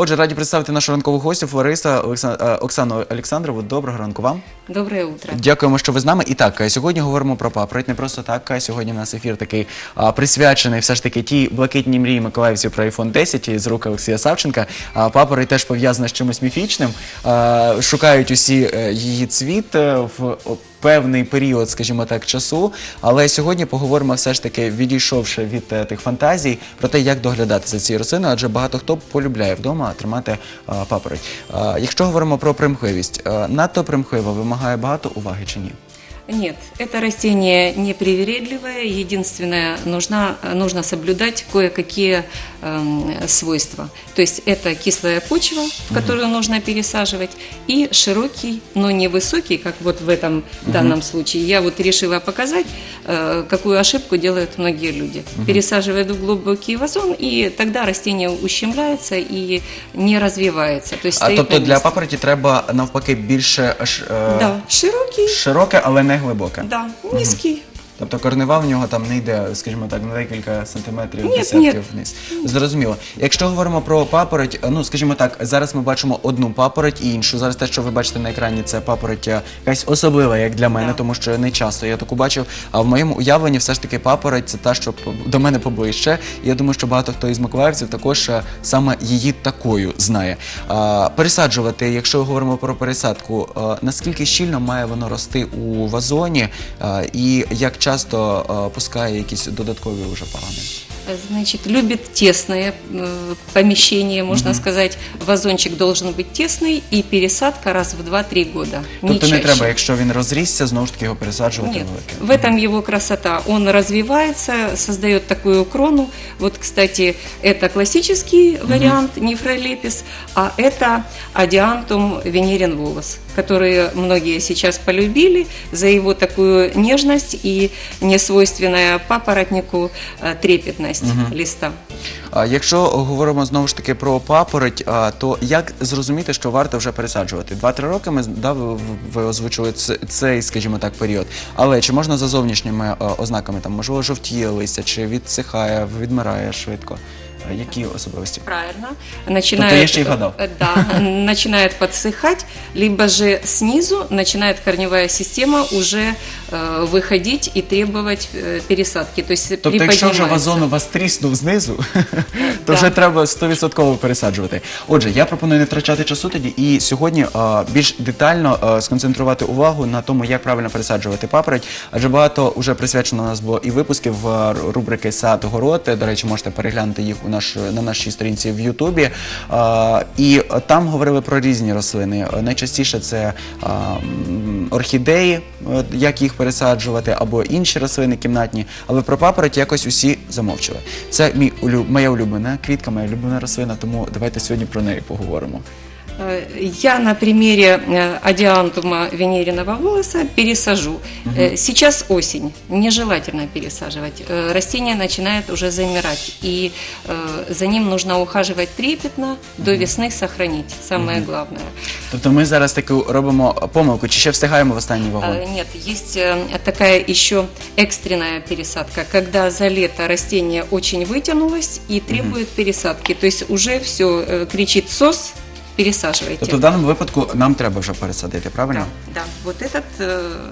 Отже, раді представити нашу ранкову гостю Флориса е, Оксану Олександрову. Доброго ранку вам. Доброе утро. Дякуємо, що ви з нами. І так, е, сьогодні говоримо про папороть. Не просто так. е, Сьогодні у нас ефір такий а, присвячений все ж таки тій блакитній мрії миколаївців про iPhone 10 з рук Олексія Савченка. А папороть теж пов'язана з чимось міфічним. А, шукають усі її цвіт в певний період, скажімо так, часу. Але сьогодні поговоримо все ж таки, відійшовши від е, тих фантазій, про те, як доглядати за цією рослиною, адже багато хто полюбляє вдома тримати а, папороть. А, якщо говоримо про примхливість, а, надто примхлива вимагає багато уваги чи ні? Нет, это растение непривередливое. Единственное, нужно, нужно соблюдать кое-какие эм, свойства. То есть это кислая почва, в которую нужно пересаживать, и широкий, но не высокий, как вот в этом данном случае. Я вот решила показать, э, какую ошибку делают многие люди. Пересаживают в глубокий вазон, и тогда растение ущемляется и не развивается. То есть А тобто для месте. папороті треба навпаки більше е, Да, широкий, широке, але не глибоке. да, низкий. Тобто корнева в нього там не йде, скажімо так, на декілька сантиметрів, Ні, десятків ні. вниз. Зрозуміло. Якщо говоримо про папороть, ну скажімо так, зараз ми бачимо одну папороть і іншу. Зараз те, що ви бачите на екрані, це папороть е, якась особлива, як для мене, тому що не часто я таку бачив. А в моєму уявленні все ж таки папороть це та, що до мене поближче. І я думаю, що багато хто із миколаївців також е, саме її такою знає. А, пересаджувати, якщо говоримо про пересадку, е, наскільки щільно має воно рости у вазоні, е, і як часто е, пускає якісь додаткові вже пагани? Значит, любит тесное э, помещение, можно сказать. Вазончик должен быть тесный и пересадка раз в 2-3 года. не Тобто не чаще. треба, якщо він розрісся, знову ж таки його пересаджувати Нет, велике. в этом его красота. Он развивается, создает такую крону. Вот, кстати, это классический вариант нефролепис, а это адиантум венерин волос, который многие сейчас полюбили за его такую нежность и несвойственная папоротнику э, трепетность листа. А якщо говоримо знову ж таки про папороть, то як зрозуміти, що варто вже пересаджувати? Два-три роки ми да, ви, озвучили цей, скажімо так, період. Але чи можна за зовнішніми ознаками там можливо жовтіє листя, чи відсихає, відмирає швидко? А Які особливості? Правильно. Начинает, я еще и гадал. э, Да, начинает подсыхать, либо же снизу начинает корневая система уже э, выходить и требовать э, пересадки. То есть Тобто, якщо вже приподнимается. вазон у вас тріснув знизу, то Да. вже треба 100% пересаджувати. Отже, я пропоную не втрачати часу тоді і сьогодні а, більш детально а, сконцентрувати увагу на тому, як правильно пересаджувати папороть. Адже багато вже присвячено у нас було і випусків а, рубрики Сад город. До речі, можете переглянути їх у на нашій сторінці в Ютубі. І там говорили про різні рослини. Найчастіше це орхідеї, е, як їх пересаджувати, або інші рослини кімнатні. Але про папороть якось усі замовчали. Це мій улю- моя улюблена квітка, моя улюблена рослина, тому давайте сьогодні про неї поговоримо. Э, Я на примере э, адиантума венериного волоса пересажу. Э, Сейчас осень, нежелательно пересаживать. Э, Растение начинает уже замирать, и э, за ним нужно ухаживать трепетно, до весны сохранить, самое главное. Тобто ми зараз таку робимо помилку, чи ще встигаємо в останній вагон? Э, Нет, есть э, такая еще экстренная пересадка, когда за лето растение очень вытянулось и требует пересадки. То есть уже все кричит сос, пересаживайте. Тобто в даному випадку нам треба вже пересадити, правильно? Да, да. Вот этот э, э,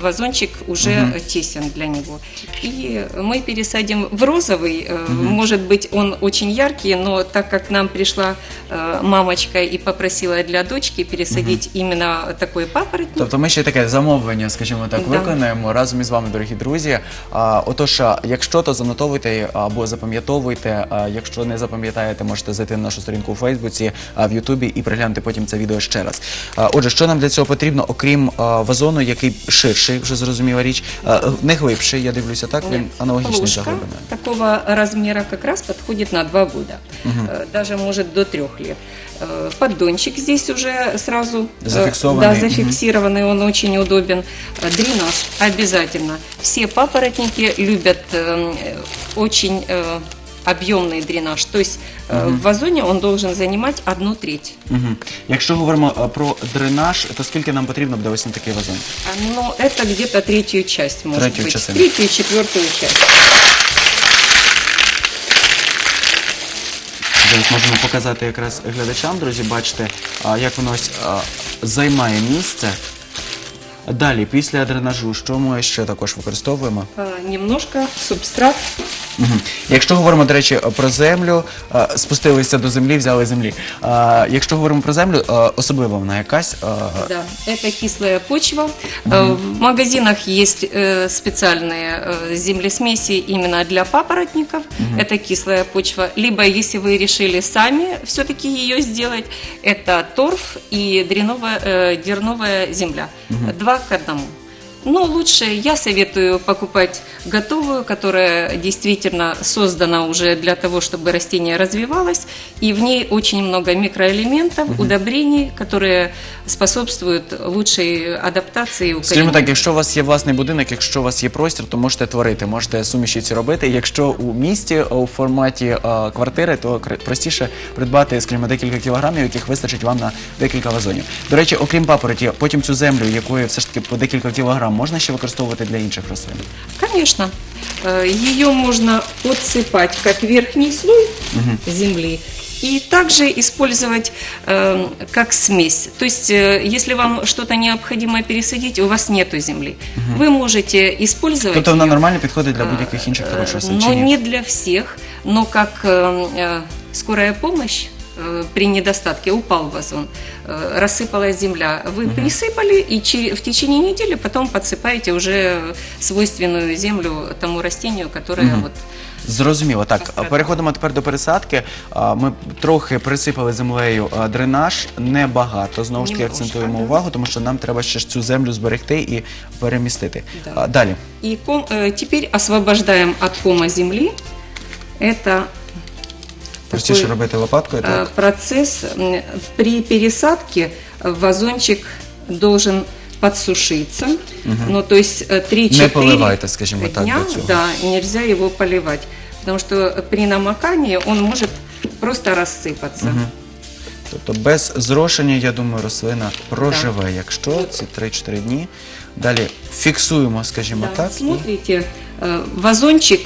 вазончик уже тесен для него. И мы пересадим в розовый. Э, Может быть, он очень яркий, но так как нам пришла э, мамочка и попросила для дочки пересадить именно такой папоротник, Тобто ми ще таке замовлення, скажімо так, Да. виконаємо разом із вами, дорогі друзі. А, отож, а, якщо то занотовуйте або запам'ятовуйте, а, якщо не запам'ятаєте, можете зайти на нашу сторінку у Фейсбуці, а, в Ютубі і переглянути потім це відео ще раз. А, отже, що нам для цього потрібно, окрім а, вазону, який ширший, вже зрозуміла річ, а, не глибший, я дивлюся, так він Нет, аналогічний плошка заглиблений. такого размера как раз подходит на два года, Э, даже может до трех лет. Э, Поддончик здесь уже сразу э, Зафиксованный. Да, Мгм. зафиксированный, он очень удобен. Э, Дренаж обязательно. Все папоротники любят э, очень э, объемный дренаж. То есть э, в вазоне он должен занимать одну треть. Мгм. Якщо говоримо а, про дренаж, то скільки нам потрібно буде ось на такий вазон? А, Но это где-то третью часть может Третью быть. частину. Третью, четвертую часть. Зараз можемо показати якраз глядачам, друзі, бачите, а, як воно ось а, займає місце. Далі, після дренажу, що ми ще також використовуємо? А, Немножко субстрат. Мгм. Якщо говоримо, до речі, про землю, а, спустилися до землі, взяли землі. А, Якщо говоримо про землю, а, особлива вона якась. а, Да, это кислая почва. Э, В магазинах есть э, специальные э, землесмеси именно для папоротников. Это кислая почва. Либо, если вы решили сами все-таки ее сделать, это торф и дреновая, э, дерновая земля. Два к одному. Но лучше я советую покупать готовую, которая действительно создана уже для того, чтобы растение развивалось, и в ней очень много микроэлементов, удобрений, которые способствуют лучшей адаптации и Скажімо укоренению. так, якщо у вас є власний будинок, якщо у вас є простір, то можете творити, можете суміші ці робити. Якщо у місті у форматі е, квартири, то кр- простіше придбати, скажімо, декілька кілограмів, яких вистачить вам на декілька вазонів. До речі, окрім папороті, потім цю землю, якої все ж таки по декілька кілограм, можна ще використовувати для інших рослин. Конечно. Э, Ее можно подсыпать как верхний слой земли и также использовать э, как смесь. То есть, э, если вам что-то необходимо пересадить, у вас нету земли, вы можете использовать Тобто вона её, нормально підходить для будь-яких інших також рослин. чи но ні? не для всех, но как э, э, скорая помощь э, при недостатке упал вазон, э, рассыпалась земля, вы присыпали и че- в течение недели потом подсыпаете уже свойственную землю тому растению, которое вот Зрозуміло. Так, Розкажи. переходимо тепер до пересадки. А, Ми трохи присипали землею а, дренаж, небагато. Знову ж таки Немножко, акцентуємо да. увагу, тому що нам треба ще ж цю землю зберегти і перемістити. Да. А, Далі. И ком- э, теперь освобождаем от кома земли. Это Простіше такой, робити лопаткою. э, Так. процесс. М, При пересадке вазончик должен подсушиться. Ну, то есть 3-4 Не поливайте, скажімо так, дня, до цього. да, нельзя его поливать. Потому что при намокании он может просто рассыпаться. Тобто без зрошення, я думаю, рослина проживе, якщо ці 3-4 дні. Далі фіксуємо, скажімо Да, так. і- Смотрите, э, вазончик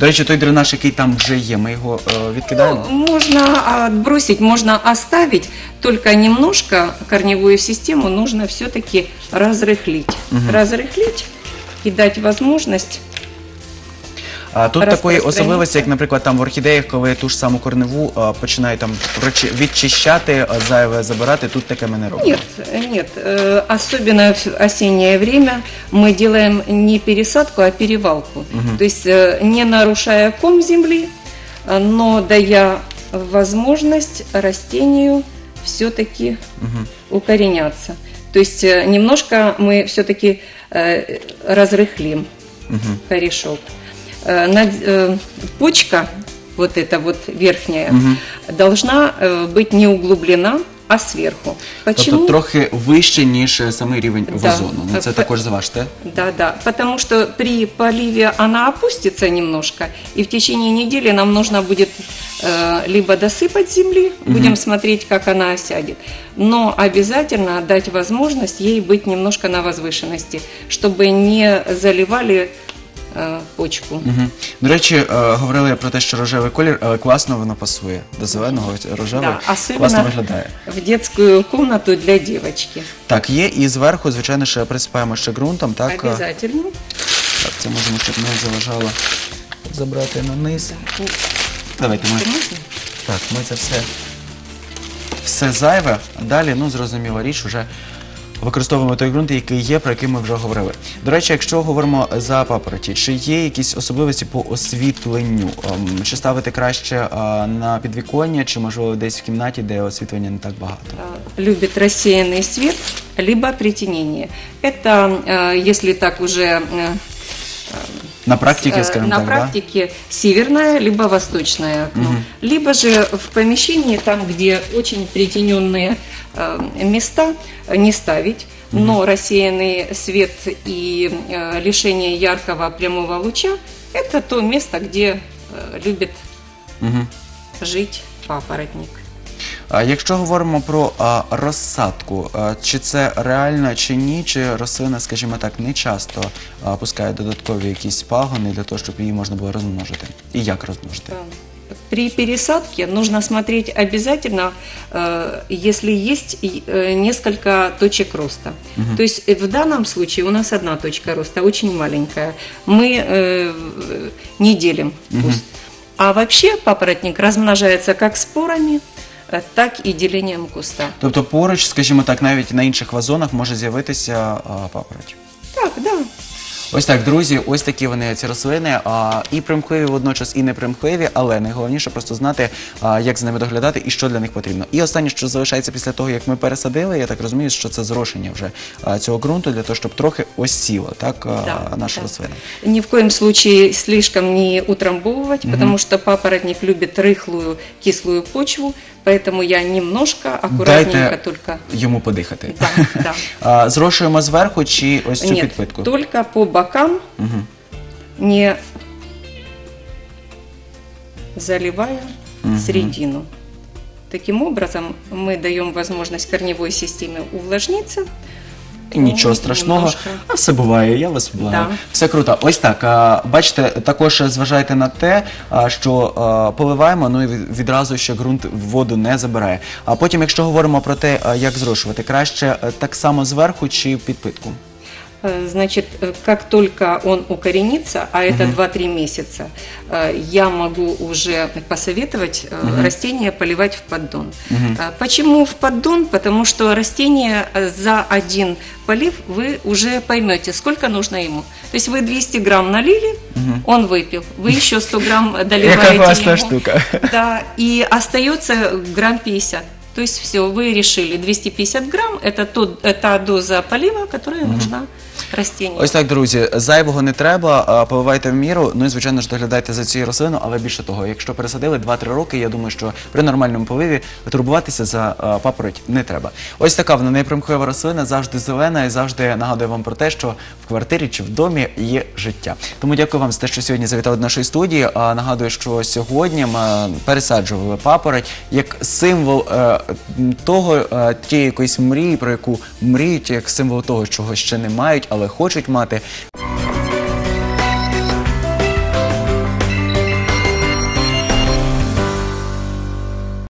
до речі, той дренаж, який там вже є, ми його е, відкидаємо. Ну, можно отбросить, можно оставить, только немножко корневую систему нужно все-таки разрыхлить. Разрыхлить и дать возможность А тут такої розпространяється. особливості, як, наприклад, там в орхідеях, коли ту ж саму корневу а, починають там прочи- відчищати, а, зайве забирати, тут таке ми не робимо. Нет, нет. э, Особенно в осеннее время мы делаем не пересадку, а перевалку. То есть э, не нарушая ком земли, э, но дая возможность растению все-таки укореняться. То есть э, немножко мы все-таки разрыхлим корешок. Э, над- э, Почка, вот эта вот верхняя, должна э, быть не углублена, а сверху. Почему? Тобто трохи вище, ніж е, самий рівень Да. вазону. Ну, це П- також заважте. Да, да. Потому что при поливе она опустится немножко, и в течение недели нам нужно будет э, либо досыпать земли, будем смотреть, как она осядет, но обязательно дать возможность ей быть немножко на возвышенности, чтобы не заливали э, почку. Мгм. До речі, е, говорили про те, що рожевий колір, але класно воно пасує. До зеленого рожевий Да, класно виглядає. в детскую комнату для девочки. Так, є і зверху, звичайно, ще присипаємо ще ґрунтом. Так, е, Обязательно. так це можемо, щоб не заважало забрати на низ. Давайте ми. Можно? Так, ми це все, все зайве. Далі, ну зрозуміла річ, вже використовуємо той ґрунт, який є, про який ми вже говорили. До речі, якщо говоримо за папороті, чи є якісь особливості по освітленню? Ем, Чи ставити краще а, на підвіконня, чи можливо десь в кімнаті, де освітлення не так багато? э, любит рассеянный свет, либо притенение. Это, э, если так уже э, На практике, э, скажем на так, да? практике северное либо восточное окно, либо же в помещении там, где очень притененные э, места, не ставить. Но рассеянный свет и э, лишение яркого прямого луча – это то место, где любит Мгм. жить папоротник. А якщо говоримо про а, розсадку, а, чи це реально чи ні, чи рослина, скажімо так, не часто а, пускає додаткові якісь пагони для того, щоб її можна було розмножити? І як розмножити? Э, При пересадке нужно смотреть обязательно, э, если есть и, э, несколько точек роста. То есть э, в данном случае у нас одна точка роста, очень маленькая. Мы э, в- не делим куст. А вообще папоротник размножается как спорами, э, так и делением куста. Тобто поруч, скажімо так, навіть на інших вазонах може з'явитися папороть. Так, да. Ось так, друзі, ось такі вони ці рослини. А, і примхливі водночас, і не примхливі, але найголовніше просто знати, а, як за ними доглядати і що для них потрібно. І останнє, що залишається після того, як ми пересадили, я так розумію, що це зрошення вже а, цього ґрунту для того, щоб трохи осіла, так, Да, наша да. рослина. Ни в коем случае слишком не утрамбовывать, потому что папоротник любит рыхлую кислую почву, поэтому я немножко аккуратненько Дайте только. йому подихати. Да, да. А, зрошуємо зверху чи ось цю Нет, підпитку? только по бокам, не заливая середину. Таким образом, мы даем возможность корневой системе увлажниться. Нічого страшного, а все буває, я вас благаю. Да. Все круто. Ось так. а, Бачите, також зважайте на те, а, що а, поливаємо, ну і відразу ще ґрунт воду не забирає. А потім, якщо говоримо про те, а, як зрошувати, краще а, так само зверху чи підпитку. Э, Значит, э, как только он укоренится, а это 2-3 месяца, э, я могу уже посоветовать э, растение поливать в поддон. Э, Почему в поддон? Потому что растение э, за один полив вы уже поймете, сколько нужно ему. То есть вы 200 грамм налили, он выпил. Вы еще 100 грамм доливаете ему. штука. Да, и остается грамм 50. То есть все, вы решили 250 грамм, это тот, э, та доза полива, которая нужна растению. Ось так, друзі, зайвого не треба, поливайте в міру. Ну і звичайно ж доглядайте за цією рослиною, але більше того, якщо пересадили 2-3 роки, я думаю, що при нормальному поливі турбуватися за папороть не треба. Ось така вона непримхлива рослина, завжди зелена і завжди нагадує вам про те, що в квартирі чи в домі є життя. Тому дякую вам за те, що сьогодні завітали до нашої студії. Нагадую, що сьогодні ми пересаджували папороть як символ е, того, е, тієї якоїсь мрії, про яку мріють, як символ того, чого ще не мають, але хочуть мати.